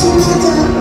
to the